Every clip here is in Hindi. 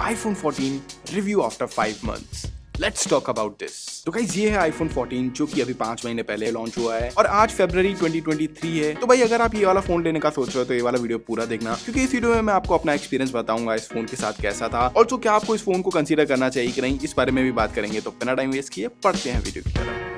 IPhone 14 review after five months let's talk about this तो गाइज़ ये है आईफोन 14 जो कि अभी पाँच महीने पहले लॉन्च हुआ है और आज फरवरी 2023 है। तो भाई, अगर आप ये वाला फ़ोन लेने का सोच रहे हो तो ये वाला वीडियो पूरा देखना, क्योंकि इस वीडियो में मैं आपको अपना एक्सपीरियंस बताऊँगा इस फ़ोन के साथ कैसा था और तो क्या आपको इस फ़ोन को कंसीडर करना चाहिए कि नहीं, इस बारे में भी बात करेंगे। तो बिना टाइम वेस्ट किए, पढ़ते हैं वीडियो की तरफ़।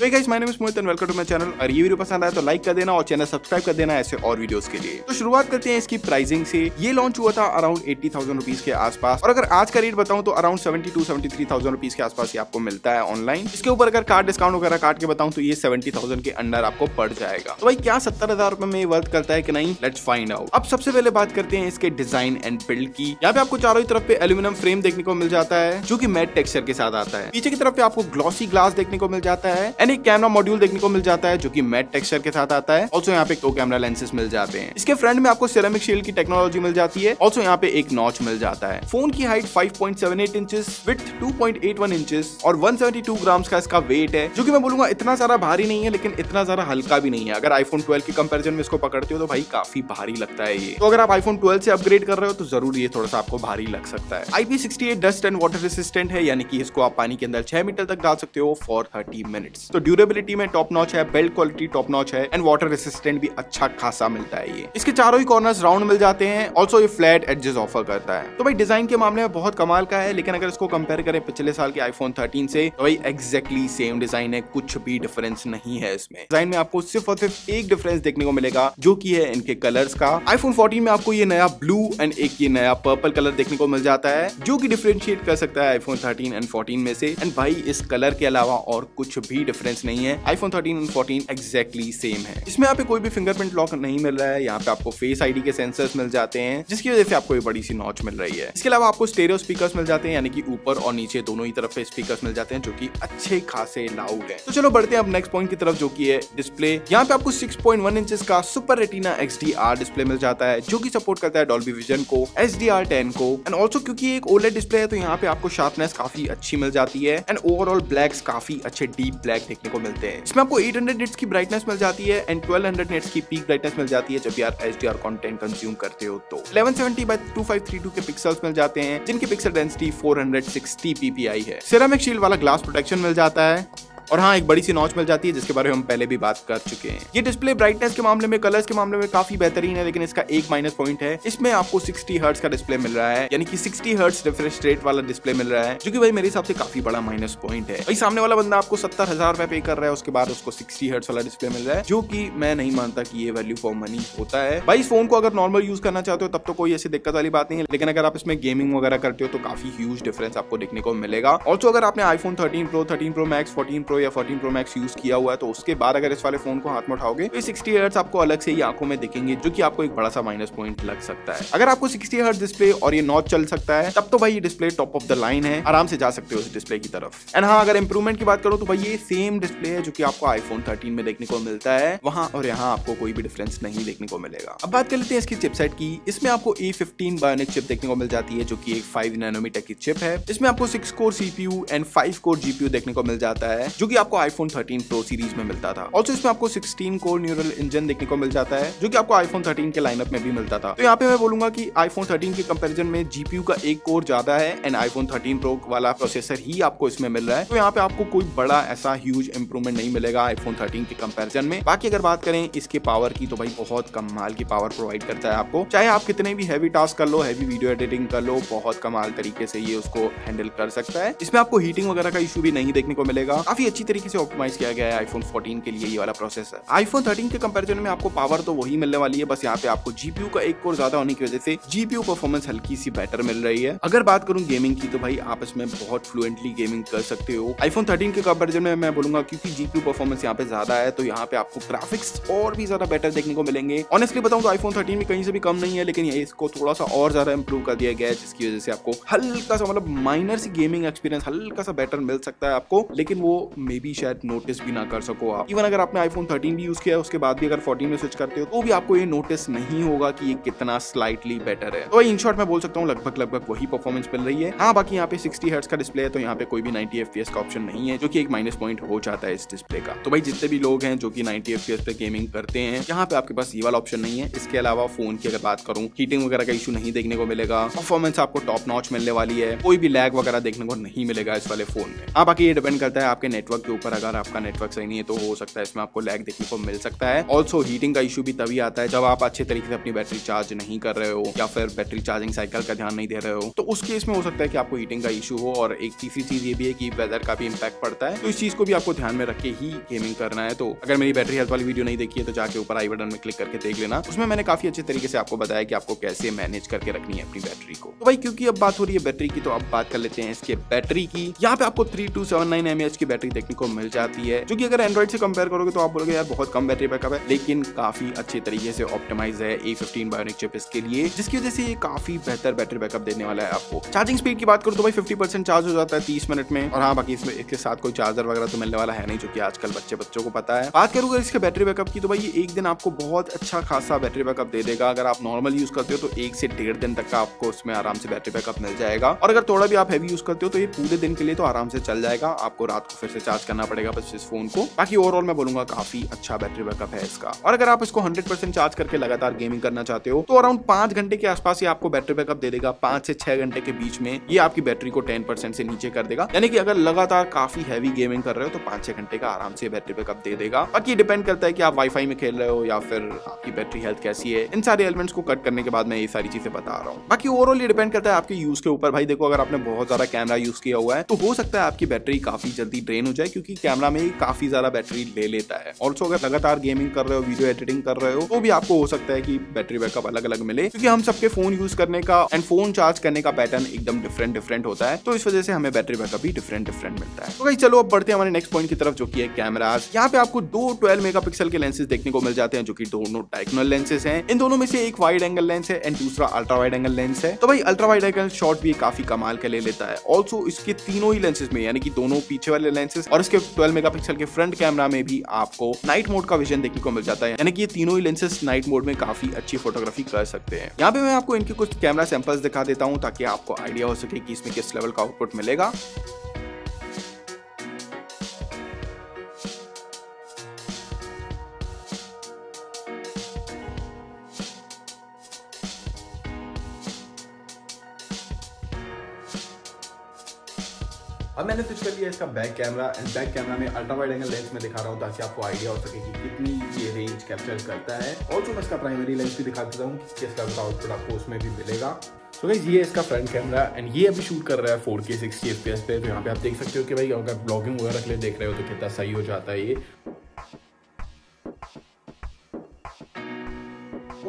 तो guys my name is Mohit welcome to my channel और ये वीडियो पसंद आया तो लाइक कर देना और चैनल सब्सक्राइब कर देना ऐसे और वीडियोस के लिए। तो शुरुआत करते हैं इसकी प्राइसिंग से। ये लॉन्च हुआ था अराउंड एट्टी थाउज़ेंड रुपीज़ के आसपास। और अगर आज का रेट बताऊँ तो around seventy two seventy three thousand rupees के आसपास आपको मिलता है ऑनलाइन इसके ऊपर अगर कार्ड डिस्काउंट वगैरह काट के बताऊँ तो ये सेवेंटी थाउज़ेंड के अंडर आपको पड़ जाएगा। तो भाई क्या सत्तर हज़ार रुपए में वर्थ करता है कि नहीं? लेट्स फाइंड आउट अब सबसे पहले बात करते हैं इसके डिज़ाइन एंड बिल्ड की। यहाँ पे आपको चारों तरफ़ पे एल्यूमिनियम फ्रेम देखने को मिल जाता है, जो की मैट टेक्सचर के साथ आता है। पीछे की तरफ़ पे आपको ग्लॉसी ग्लास देखने को मिल जाता है। एंड एक कैमरा मॉड्यूल देखने को मिल जाता है, जो कि मैट टेक्सचर के साथ आता है। ऑल्सो यहाँ पे दो कैमरा लेंसेज मिल जाते हैं। इसके फ्रंट में आपको सिरेमिक शील्ड की टेक्नोलॉजी मिल जाती है। ऑल्सो यहाँ पे एक नॉच मिल जाता है। फ़ोन की हाइट 5.78 इंचेस विथ 2.81 इंचेस और 172 ग्राम्स का इसका वेट है, जो कि मैं बोलूँगा इतना सारा भारी नहीं है, लेकिन इतना ज़्यादा हल्का भी नहीं है। अगर आईफोन 12 के कंपैरिजन में इसको पकड़ते हो तो भाई काफ़ी भारी लगता है ये। तो अगर आप आईफोन 12 से अपग्रेड कर रहे हो तो ज़रूर ये थोड़ा सा आपको भारी लग सकता है। IP dust and water resistant है, यानी कि इसको आप पानी के अंदर छह मीटर तक डाल सकते हो फॉर थर्टी मिनट्स तो ड्यूरेबिलिटी में टॉप नॉच है बेल्ट क्वालिटी टॉप नॉच है एंड वाटर रेसिस्टेंट भी अच्छा खासा मिलता है ये। इसके चारों ही कॉर्नर्स राउंड मिल जाते हैं ऑल्सो ये फ्लैट एडजेस ऑफ़र करता है। तो भाई डिज़ाइन के मामले में बहुत कमाल का है, लेकिन अगर इसको कंपेयर करें पिछले साल के आईफोन 13 से तो भाई एग्जैक्टली सेम डिज़ाइन है, कुछ भी डिफरेंस नहीं है इसमें। डिज़ाइन में आपको सिर्फ़ और सिर्फ़ एक डिफरेंस देखने को मिलेगा, जो की है इनके कलर्स का। आईफोन 14 में आपको ये नया ब्लू एंड एक ये नया पर्पल कलर देखने को मिल जाता है, जो की डिफ्रेंशिएट कर सकता है आईफोन थर्टीन एंड फोर्टीन में से। एंड भाई इस कलर के अलावा और कुछ भी डिफरेंस नहीं है। IPhone thirteen and fourteen exactly same है। इसमें पे कोई भी फिंगरप्रिंट लॉक नहीं मिल रहा है। यहाँ पे आपको फेस आईडी के सेंसर्स मिल जाते हैं, जिसकी वजह से आपको ये बड़ी सी नॉच मिल रही है। इसके अलावा आपको स्टेरियो स्पीकर्स मिल जाते हैं, यानी कि ऊपर और नीचे दोनों ही तरफ़ पे स्पीकर्स मिल जाते हैं, जो कि अच्छे खासे लाउड है। तो चलो बढ़ते हैं अब नेक्स्ट पॉइंट की तरफ़, जो की है डिस्प्ले यहाँ पे आपको 6.1 इंचेस का सुपर रेटिना एक्सडीआर डिस्प्ले मिल जाता है, जो की सपोर्ट करता है डॉल्बी विजन को एच डी आर टेन को। एंड ऑल्सो क्योंकि एक ओलेड डिस्प्ले है तो यहाँ पे आपको शार्पनेस काफ़ी अच्छी मिल जाती है। एंड ओवरऑल ब्लैक्स काफ़ी अच्छे डीप ब्लैक देखने को मिलते हैं। इसमें आपको 800 हंड्रेड की ब्राइटनेस मिल जाती है एंड 1200 नेट्स की पीक ब्राइटनेस मिल जाती है जब यार H D R content consume करते हो तो। 1170 बाय 2532 के पिक्सल्स मिल जाते हैं, जिनकी pixel density four hundred 460 ppi है। सिरामिक शील्ड वाला ग्लास प्रोटेक्शन मिल जाता है। और हाँ एक बड़ी सी नॉच मिल जाती है जिसके बारे में हम पहले भी बात कर चुके हैं। ये डिस्प्ले ब्राइटनेस के मामले में कलर्स के मामले में काफ़ी बेहतरीन है, लेकिन इसका एक माइनस पॉइंट है। इसमें आपको 60 हर्ट्स का डिस्प्ले मिल रहा है, यानी कि 60 हर्ट्स रिफ्रेश रेट वाला डिस्प्ले मिल रहा है, जो कि भाई मेरे हिसाब से काफ़ी बड़ा माइनस पॉइंट है। भाई सामने वाला बंदा आपको सत्तर हज़ार रुपए पे कर रहा है, उसके बाद उसको सिक्सटी हर्ट्स वाला डिस्प्ले मिल रहा है, जो की मैं नहीं मानता की ये वैल्यू फॉर मनी होता है। भाई इस फ़ोन को अगर नॉर्मल यूज़ करना चाहते हो, तब तो कोई ऐसी दिक्कत वाली बात नहीं है, लेकिन अगर आप इसमें गेमिंग वगैरह करते हो तो काफ़ी ह्यूज डिफरेंस आपको देखने को मिलेगा। ऑल्सो अगर आपने iPhone thirteen pro thirteen pro max fourteen pro या फोर्टीन प्रो मैक्स यूज़ किया हुआ है तो उसके बाद अगर इस वाले फ़ोन को हाथ में उठाओगे तो सिक्सटी हर्ट्स आपको अलग से ही आँखों में दिखेंगे, जो कि आपको एक बड़ा सा माइनस पॉइंट लग सकता है। अगर आपको सिक्सटी हर्ट डिस्प्ले और ये नॉच चल सकता है, तब तो भाई ये display top of the line है। आराम से जा सकते हो इस डिस्प्ले की तरफ़। एंड हाँ अगर इंप्रूवमेंट की बात करो तो भाई ये सेम डिस्प्ले है, जो कि आपको आईफोन थर्टीन में देखने को मिलता है। वहाँ और यहाँ आपको कोई भी डिफरेंस नहीं देखने को मिलेगा। अब बात कर लेते हैं इसकी चिपसेट की। इसमें आपको ए फिफ्टीन बायोनिक चिप देखने को मिल जाती है, जो की एक फाइव नैनोमीटर की चिप है। इसमें आपको six core CPU and five core GPU देखने को मिल जाता है, जो की आपको आईफोन थर्टीन प्रो सीरीज़ में मिलता था। ऑल्सो इसमें आपको 16 कोर न्यूरल इंजन देखने को मिल जाता है, जो कि आपको आईफोन 13 के लाइनअप में भी मिलता था। तो यहाँ पे मैं बोलूँगा कि आईफोन 13 के कंपैरिजन में जीपीयू का एक कोर ज़्यादा है एंड आईफोन 13 प्रो वाला प्रोसेसर ही आपको इसमें मिल रहा है। तो यहाँ पे आपको कोई बड़ा ऐसा ह्यूज इंप्रूवमेंट नहीं मिलेगा आईफोन थर्टीन के कंपेरिजन में। बाकी अगर बात करें इसके पावर की तो भाई बहुत कमाल की पावर प्रोवाइड करता है आपको। चाहे आप कितने भी हैवी टास्क कर लो हैवी वीडियो एडिटिंग कर लो, बहुत कमाल तरीके से ये उसको हैंडल कर सकता है। इसमें आपको हीटिंग वगैरह का इशू भी नहीं देखने को मिलेगा। काफ़ी अच्छी तरीके से ऑप्टिमाइज किया गया है आईफोन 14 के लिए ये वाला प्रोसेसर आईफोन 13 के कंपैरिजन में आपको पावर तो वही मिलने वाली है, बस यहाँ पे आपको जीपीयू का एक कोर ज़्यादा होने की वजह से जीपीयू परफॉर्मेंस हल्की सी बेटर मिल रही है। अगर बात करूँ गेमिंग की तो भाई आप इसमें बहुत फ्लुएंटली गेमिंग कर सकते हो। आईफोन 13 के कंपैरिजन में मैं बोलूँगा क्योंकि जीपीयू परफॉर्मेंस यहाँ पे ज़्यादा है तो यहाँ पे आपको ग्राफिक्स और भी ज़्यादा बेटर देखने को मिलेंगे। ऑनेस्टली बताऊँ तो आईफोन थर्टीन में कहीं से भी कम नहीं है, लेकिन इसको थोड़ा सा और ज़्यादा इंप्रूव कर दिया गया है, जिसकी वजह से आपको हल्का सा मतलब माइनर सी गेमिंग एक्सपीरियंस हल्का सा बेटर मिल सकता है आपको, लेकिन वो मे बी शायद नोटिस भी ना कर सको आप। इवन अगर आपने आईफोन थर्टीन भी यूज़ किया है, उसके बाद भी अगर फोर्टीन में स्विच करते हो तो भी आपको ये नोटिस नहीं होगा कि ये कितना स्लाइटली बेटर है। तो इन शॉर्ट मैं बोल सकता हूँ, लगभग लगभग वही परफॉर्मेंस मिल रही है। हाँ बाकी यहाँ पे सिक्सटी हर्ट्स का डिस्प्ले है तो यहाँ पे कोई भी नाइनटी एफ़ का ऑप्शन नहीं है, जो कि एक माइनस पॉइंट हो जाता है इस डिस्प्ले का। तो भाई, जितने भी लोग हैं, जो कि नाइनटी एफ़ पे गेमिंग करते हैं, यहाँ पे आपके पास ये वाला ऑप्शन नहीं है। इसके अलावा फ़ोन की अगर बात करूँ हीटिंग वगैरह का इशू नहीं देखने को मिलेगा। परफॉर्मेंस आपको टॉप नॉच मिलने वाली है। कोई भी लैग वगैरह देखने को नहीं मिलेगा इस वाले फ़ोन में। हाँ बाकी ये डिपेंड करता है आपके नेटवर्क के ऊपर अगर आपका नेटवर्क सही नहीं है तो हो सकता है इसमें आपको लैग देखने को मिल सकता है। ऑल्सो हीटिंग का इशू भी तभी आता है जब आप अच्छे तरीके से अपनी बैटरी चार्ज नहीं कर रहे हो या फिर बैटरी चार्जिंग साइकिल का ध्यान नहीं दे रहे हो। तो उस केस में हो सकता है कि आपको हीटिंग का इशू हो और एक तीसरी चीज़ ये भी है कि वेदर का भी इम्पैक्ट पड़ता है। तो इस चीज़ को भी आपको ध्यान में रख के ही गेमिंग करना है। तो अगर मेरी बैटरी हेल्थ वाली वीडियो नहीं देखी है तो जाके ऊपर आई बटन में क्लिक करके देख लेना। उसमें मैंने काफ़ी अच्छे तरीके से आपको बताया कि आपको कैसे मैनेज करके रखनी है अपनी बैटरी को। तो भाई, क्योंकि अब बात हो रही है बैटरी की तो अब बात कर लेते हैं इसके बैटरी की। यहाँ पे आपको three two seven nine mAh की बैटरी देखने को मिल जाती है। जो कि अगर एंड्रॉइड से कंपेयर करोगे तो आप बोलोगे, यार, बहुत कम बैटरी बैकअप है। लेकिन काफ़ी अच्छे तरीके से ऑप्टिमाइज है ए फिफ्टीन बायोनिक चिप इसके लिए, जिसकी वजह से ये काफ़ी बेहतर बैटरी बैकअप देने वाला है आपको। चार्जिंग स्पीड की बात करूँ तो भाई फिफ्टी चार्ज हो जाता है तीस मिनट में। और हाँ बाकी इसमें इसके साथ कोई चार्जर वगैरह तो मिलने वाला है नहीं, जो कि आजकल बच्चे बच्चों को पता है। बात करूँ अगर इसके बैटरी बैकअप की तो भाई ये एक दिन आपको बहुत अच्छा खासा बैटरी बैकअप दे देगा। अगर आप नॉर्मल यूज़ करते हो तो एक से डेढ़ दिन तक का आपको उसमें आराम से बैटरी बैकअप मिल जाएगा। और अगर थोड़ा भी आप हैवी यूज़ करते हो तो ये पूरे दिन के लिए तो आराम से चल जाएगा। आपको रात को फिर से चार्ज करना पड़ेगा बस इस फ़ोन को। बाकी ओवरऑल मैं बोलूँगा काफ़ी अच्छा बैटरी बैकअप है इसका। और अगर आप इसको हंड्रेड चार्ज करके लगातार गेमिंग करना चाहते हो तो अराउंड पाँच घंटे के आसपास ये आपको बैटरी बैकअप दे देगा, पाँच से छह घंटे के बीच में ये आपकी बैटरी को टेन से नीचे कर देगा। यानी कि अगर लगातार काफ़ी हैवी गेमिंग कर रहे हो तो पाँच छह घंटे का आराम से बैटरी बैकअप दे देगा। बाकी डिपेंड करता है कि आप वाईफाई में खेल रहे हो या फिर आपकी बैटरी हेल्थ कैसी है। इन सारे एलिमेंट्स को कट करने के बाद मैं ये सारी चीज़ें बता रहा हूँ। बाकी ओवरऑल ये डिपेंड करता है आपके यूज़ के ऊपर। भाई देखो, अगर आपने बहुत ज़्यादा कैमरा यूज़ किया हुआ है तो हो सकता है आपकी बैटरी काफ़ी जल्दी ड्रेन हो जाए क्योंकि कैमरा में ही काफ़ी ज़्यादा बैटरी ले लेता है। ऑल्सो अगर लगातार गेमिंग कर रहे हो वीडियो एडिटिंग कर रहे हो तो भी आपको हो सकता है कि बैटरी बैकअप अलग अलग मिले। क्योंकि हम सबके फ़ोन यूज़ करने का एंड फ़ोन चार्ज करने का पैटर्न एकदम डिफरेंट डिफरेंट होता है। तो इस वजह से हमें बैटरी बैकअप भी डिफरेंट डिफरेंट मिलता है। तो भाई चलो अब बढ़ते हैं हमारे नेक्स्ट पॉइंट की तरफ़, जो की है कैमराज यहाँ पे आपको दो ट्वेल्व मेगापिक्सल के लेंसेज देखने को मिल जाते हैं, जो कि दोनों डायगोनल लेंसेज हैं। इन दोनों में से एक वाइड एंगल लेंस है एंड दूसरा अल्ट्रा वाइड एंगल लेंस है। तो भाई अल्ट्रा वाइड एंगल शॉट भी काफ़ी कमाल का ले लेता है। ऑल्सो इसके तीनों ही लेंसेज में, यानी कि दोनों पीछे वाले लेंसेज और इसके 12 मेगापिक्सल के फ्रंट कैमरा में भी आपको नाइट मोड का विजन देखने को मिल जाता है। यानी कि ये तीनों ही लेंसेज नाइट मोड में काफ़ी अच्छी फोटोग्राफी कर सकते हैं। यहाँ पे मैं आपको इनके कुछ कैमरा सैंपल्स दिखा देता हूँ ताकि आपको आइडिया हो सके कि इसमें किस लेवल का आउटपुट मिलेगा। मैंने स्विच कर लिया इसका back camera and back camera में अल्ट्रा वाइड एंगल लेंस में दिखा रहा हूँ, ताकि आपको आइडिया हो सके कि कितनी ये रेंज कैप्चर करता है। और जो मैं इसका प्राइमरी लेंस भी दिखा देता हूँ इसका आउटपुट आपको उसमें भी मिलेगा। तो भाई ये इसका फ्रंट कैमरा एंड ये अभी शूट कर रहा है 4K 60 FPS पे। तो यहाँ पे आप देख सकते हो कि भाई अगर ब्लॉगिंग वगैरह के लिए देख रहे हो तो कितना सही हो जाता है ये।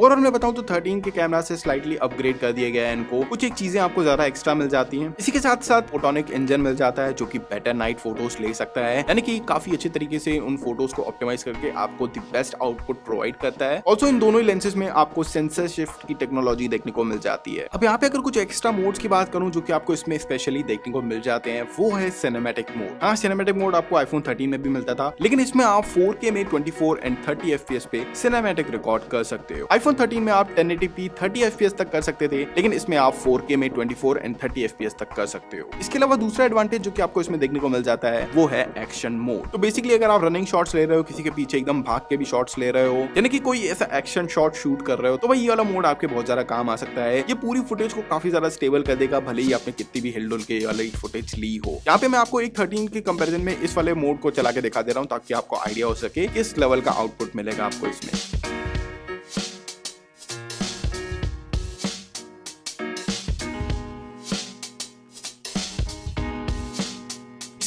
ओवरऑल मैं बताऊँ तो 13 के कैमरा से स्लाइटली अपग्रेड कर दिया गया है इनको। कुछ एक चीज़ें आपको ज़्यादा एक्स्ट्रा मिल जाती हैं। इसी के साथ साथ फोटोनिक इंजन मिल जाता है, जो कि बेटर नाइट फ़ोटोज़ ले सकता है। यानी कि काफ़ी अच्छे तरीके से उन फ़ोटोज़ को ऑप्टिमाइज करके आपको द बेस्ट आउटपुट प्रोवाइड करता है। ऑल्सो इन दोनों ही लेंसेज में आपको सेंसर शिफ्ट की टेक्नोलॉजी देखने को मिल जाती है। अब यहाँ पे अगर कुछ एक्स्ट्रा मोड्स की बात करूँ, जो की आपको इसमें स्पेशली देखने को मिल जाते हैं, वो है सिनेमेटिक मोड हाँ सिनेमेटिक मोड आपको आईफोन थर्टीन में भी मिलता था, लेकिन इसमें आप फोर में ट्वेंटी एंड थर्टी एफ़ पे सिनेमेटिक रिकॉर्ड कर सकते हो। आईफोन थर्टीन में आप 1080p 30 fps तक कर सकते थे, लेकिन इसमें आप 4K में 24 एंड 30 fps तक कर सकते हो। इसके अलावा दूसरा एडवांटेज जो कि आपको इसमें देखने को मिल जाता है, वो है एक्शन मोड तो बेसिकली अगर आप रनिंग शॉट्स ले रहे हो, किसी के पीछे एकदम भाग के भी शॉट्स ले रहे हो, यानी कि कोई ऐसा एक्शन शॉट शूट कर रहे हो तो भाई ये वाला मोड आपके बहुत ज़्यादा काम आ सकता है। ये पूरी फुटेज को काफ़ी ज़्यादा स्टेबल कर देगा, भले ही आपने कितनी भी हिलडुल के वाली फुटेज ली हो। यहाँ पे मैं आपको एक थर्टीन के कंपेरिजन में इस वाले मोड को चला के दिखा दे रहा हूँ, ताकि आपको आइडिया हो सके किस लेवल का आउटपुट मिलेगा आपको इसमें।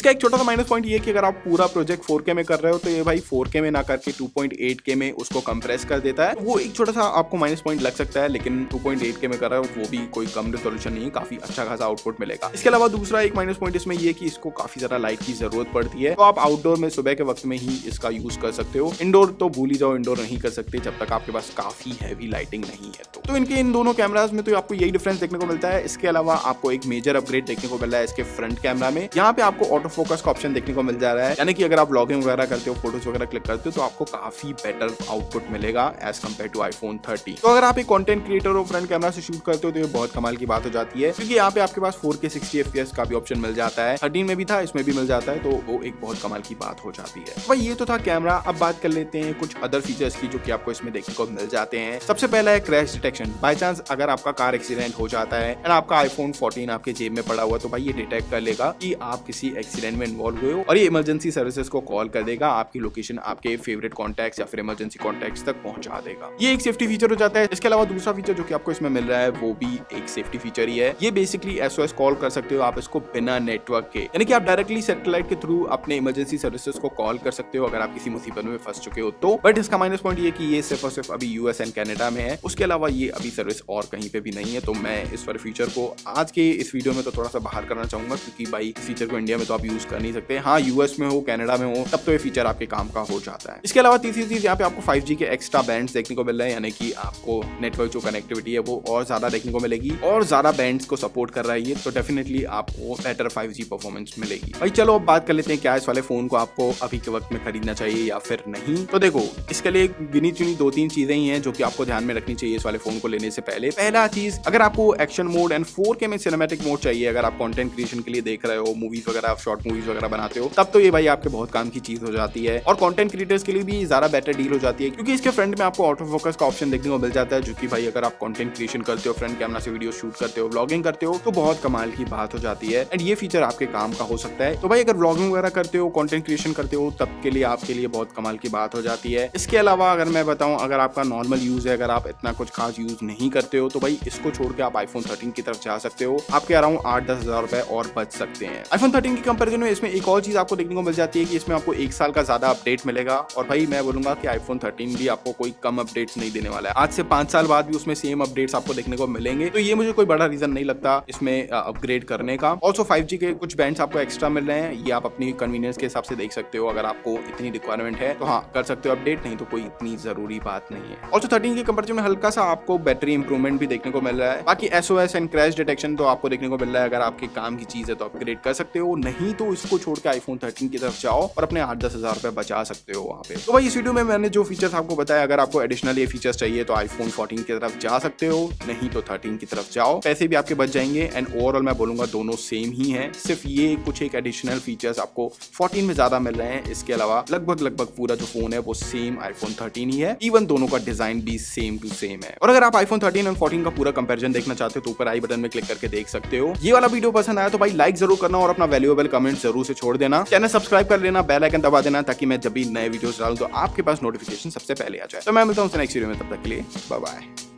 इसका एक छोटा सा माइनस पॉइंट ये कि अगर आप पूरा प्रोजेक्ट 4K में कर रहे हो तो ये भाई 4K में ना करके 2.8K में उसको कंप्रेस कर देता है। वो एक छोटा सा आपको माइनस पॉइंट लग सकता है लेकिन 2.8K में कर रहे हो वो भी कोई कम रेजोल्यूशन नहीं है काफ़ी अच्छा खासा आउटपुट मिलेगा। इसके अलावा दूसरा एक माइनस पॉइंट इसमें ये कि इसको काफ़ी ज़्यादा लाइट की ज़रूरत पड़ती है। तो आप आउटडोर में सुबह के वक्त में ही इसका यूज़ कर सकते हो। इंडोर तो भूल ही जाओ इंडोर नहीं कर सकते जब तक आपके पास काफ़ी हैवी लाइटिंग नहीं है तो, तो इनके इन दोनों कैमराज में तो आपको यही डिफरेंस देखने को मिलता है। इसके अलावा आपको एक मेजर अपग्रेड देखने को मिल है इसके फ्रंट कैमरा में। यहाँ पे आपको ऑटो फोकस का ऑप्शन देखने को मिल जा रहा है। यानी कि अगर आप ब्लॉगिंग वगैरह करते हो फ़ोटोज़ वगैरह क्लिक करते हो तो आपको काफ़ी बेटर आउटपुट मिलेगा as compare to iPhone thirty तो अगर आप एक कॉन्टेंट क्रिएटर और फ्रंट कैमरा से शूट करते हो तो ये बहुत कमाल की बात हो जाती है। क्योंकि यहाँ पे आपके पास फोर के सिक्सटी एफ़ का भी ऑप्शन मिल जाता है। थर्टीन में भी था, इसमें भी मिल जाता है तो वो एक बहुत कमाल की बात हो जाती है। भाई, ये तो था कैमरा अब बात कर लेते हैं कुछ अदर फीचर्स की, जो कि आपको इसमें देखने को मिल जाते हैं। सबसे पहला है क्रैश डिटेक्शन बाई चांस अगर आपका कार एक्सीडेंट हो जाता है एंड आपका आईफोन 14 आपके जेब में पड़ा हुआ तो भाई ये डिटेक्ट कर लेगा कि आप किसी एक्सीडेंट में इन्वॉल्व हुए हो और ये इमरजेंसी सर्विसेज़ को कॉल कर देगा, आपकी लोकेशन आपके फेवरेट कॉन्टेक्ट या फिर इमरजेंसी कॉन्टेक्ट तक पहुँचा देगा। ये एक सेफ्टी फीचर हो जाता है। इसके अलावा दूसरा फीचर जो कि आपको इसमें मिल रहा है, वो भी एक सेफ्टी फीचर ही है। ये बेसिकली एसओएस कॉल कर सकते हो आप इसको बिना नेटवर्क के। यानी कि आप डायरेक्टली सैटेलाइट के थ्रू अपने इमरजेंसी सर्विसेज़ को कॉल कर सकते हो अगर आप किसी मुसीबत में फंस चुके हो तो। बट इसका माइनस पॉइंट ये कि ये सिर्फ़ और सिर्फ़ अभी यूएस एंड कनाडा में है। उसके अलावा ये अभी सर्विस और कहीं पे भी नहीं है। तो मैं इस पर फीचर को आज के इस वीडियो में तो थोड़ा सा बाहर करना चाहूँगा, क्योंकि भाई फीचर को इंडिया में तो आप यूज़ कर नहीं सकते। हाँ यूएस में हो कनाडा में हो, तब तो ये फीचर आपके काम का हो जाता है। इसके अलावा तीसरी चीज़, यहाँ पे आपको फाइव के एक्स्ट्रा बैंड देखने को मिल रहे हैं, यानी कि आपको नेटवर्क जो कनेक्टिविटी है, वो और ज़्यादा देखने को मिलेगी और ज़्यादा बैंड को सपोर्ट कर रहा है ये तो डेफिनेटली आपको बेटर फाइव परफॉर्मेंस मिलेगी। भाई, चलो अब बात कर लेते हैं, क्या इस वाले फ़ोन को आपको अभी के वक्त में खरीदना चाहिए या फिर नहीं? तो देखो, इसके लिए गिनी चुनी दो तीन चीज़ें ही हैं जो कि आपको ध्यान में रखनी चाहिए इस वाले फ़ोन को लेने से पहले। पहला चीज़, अगर आपको एक्शन मोड एंड फोर में सिनेमेटिक मोड चाहिए, अगर आप कंटेंट क्रिएशन के लिए देख रहे हो मूवीज़ वगैरह शॉर्ट मूवीज़ वगैरह बनाते हो, तब तो ये भाई आपके बहुत काम की चीज़ हो जाती है। और कॉन्टेंट क्रिएटर्स के लिए भी ज़्यादा बेटर डील हो जाती है, क्योंकि इसके फ्रंट में आपको ऑटो फोकस का ऑप्शन देखने को मिल जाता है, जो कि भाई अगर आप कॉन्टेंट क्रिएशन करते हो फ्रंट कैमरा से वीडियो शूट करते हो ब्लॉगिंग करते हो तो बहुत कमाल की बात हो जाती है। एंड ये फीचर आपके काम का हो सकता है। तो भाई अगर ब्लॉगिंग वगैरह करते हो कॉन्टेंट क्रिएशन करते हो, तब के लिए आपके लिए बहुत कमाल की बात हो जाती है। इसके अलावा अगर मैं बताऊँ, अगर आपका नॉर्मल यूज़ है, अगर आप इतना कुछ खास यूज़ नहीं करते हो तो भाई इसको छोड़ के आप आईफोन थर्टीन की तरफ़ जा सकते हो। आपके अराउंड आठ दस हज़ार रुपए और बच सकते हैं। आईफोन थर्टीन की कंपेरिजन में इसमें एक और चीज़ आपको देखने को मिल जाती है कि इसमें आपको एक साल का ज़्यादा अपडेट मिलेगा। और भाई, मैं बोलूँगा कि आईफोन थर्टीन भी आपको कोई कम अपडेट्स नहीं देने वाला है। आज से पाँच साल बाद भी उसमें सेम अपडेट्स आपको देखने को मिलेंगे। तो ये मुझे कोई बड़ा रीजन नहीं लगता इसमें अपग्रेड करने का। ऑल्सो फाइव के कुछ बैंड आपको एक्स्ट्रा मिल रहे हैं। ये आप अपनी कन्वीनियंस के हिसाब से देख सकते हो। अगर आपको इतनी रिक्वायरमेंट है तो हाँ कर सकते हो अपडेट नहीं तो कोई इतनी ज़रूरी बात नहीं है। ऑल्सो थर्टीन के कंपेरिजन में हल्का सा आपको बैटरी इंप्रूवमेंट भी देखने को मिल रहा है। बाकी एस एंड क्रैश डिटेक्शन तो आपको देखने को मिल रहा है। अगर आपके काम की चीज़ है तो अपग्रेड कर सकते हो। नहीं तो इसको छोड़ के आईफोन थर्टीन की तरफ़ जाओ और अपने आठ दस हज़ार रुपए बचा सकते हो वहाँ पे। तो भाई इस वीडियो में मैंने जो फीचर्स आपको बताया, अगर आपको एडिशनल ये फीचर्स चाहिए तो आईफोन फोर्टीन की तरफ़ जा सकते हो। नहीं तो थर्टीन की तरफ़ जाओ। पैसे भी आपके बच जाएँगे एंड ओवरऑल मैं बोलूँगा दोनों सेम ही है। सिर्फ़ ये कुछ एक एडिशनल फीचर्स आपको 14 में ज़्यादा मिल रहे हैं। इसके अलावा लगभग लगभग पूरा जो फ़ोन है वो सेम आईफोन 13 ही है। इवन दोनों का डिज़ाइन भी सेम टू सेम है। और अगर आप आईफोन 13 और 14 का पूरा कंपैरिजन देखना चाहते हो तो ऊपर आई बटन में क्लिक करके देख सकते हो। ये वाला वीडियो पसंद आया तो भाई लाइक ज़रूर करना और अपना वैल्यूएबल कमेंट ज़रूर से छोड़ देना। चैनल सब्सक्राइब कर लेना बेल आइकन दबा देना ताकि मैं जब भी नए वीडियो डालू तो आपके पास नोटिफिकेशन सबसे पहले आ जाए। तो मैं मिलता हूँ नेक्स्ट वीडियो में, तब तक के लिए बाय